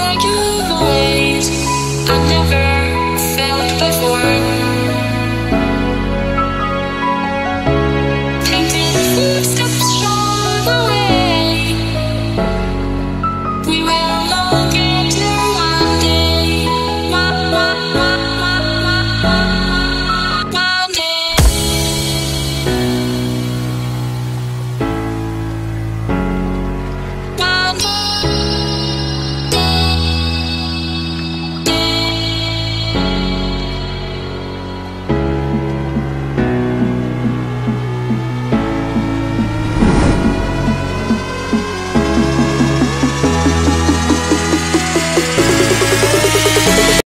Like your voice. I never.